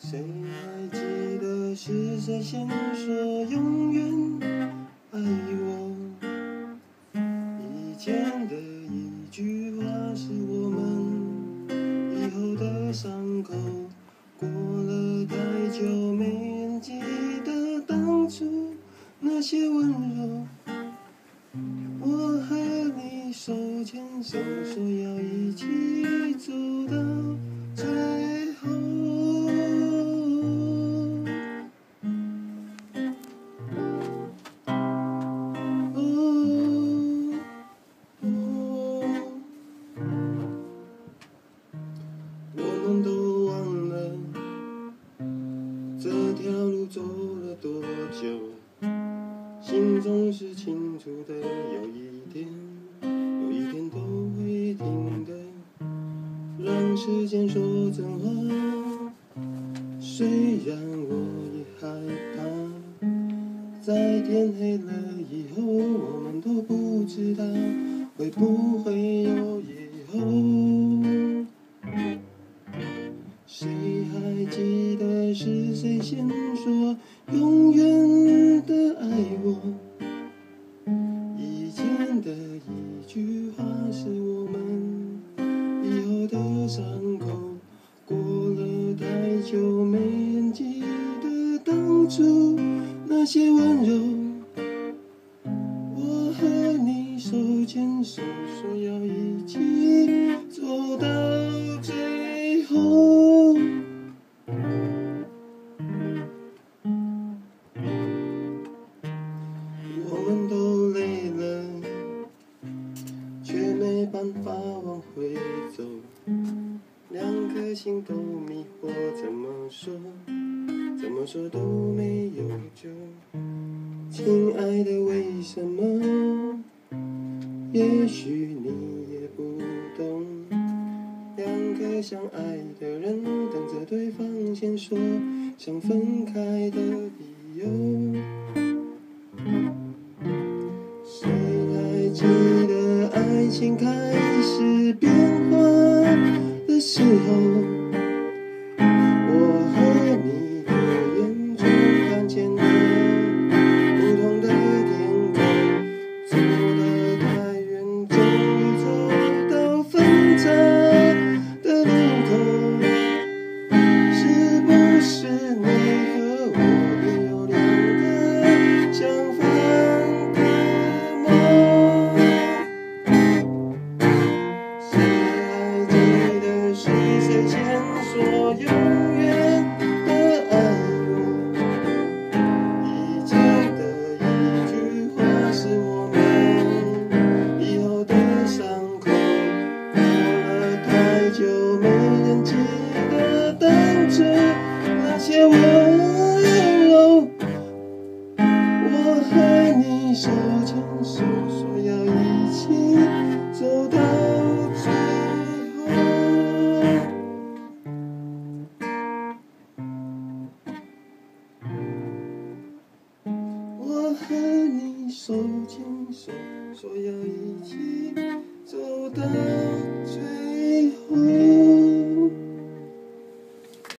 谁还记得是谁先说永远爱我？以前的一句话是我们以后的伤口。手牵手，说要一起走到最后。哦我们都忘了这条路走了多久，心中是清楚的，有一时间说真话，虽然我也害怕，在天黑了以后，我们都不知道会不会有以后。谁还记得是谁先说永没人记得当初那些温柔。我和你手牵手，说要一起走到最后。我们都累了，却没办法往回走。两颗心都迷惑，怎么说，怎么说都没有救。亲爱的，为什么？也许你也不懂。两个相爱的人等着对方先说想分开的理由。谁还记得爱情开始变时候？手牵手，说要一起走到最